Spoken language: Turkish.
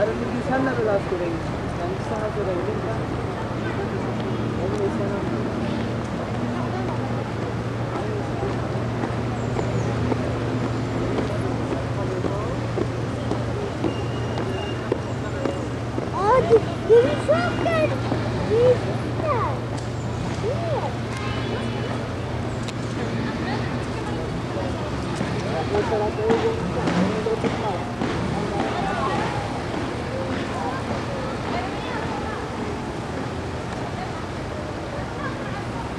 Yarın bir gün senle böyle askere. Ben bir sana sonra gideyim ben. Onu da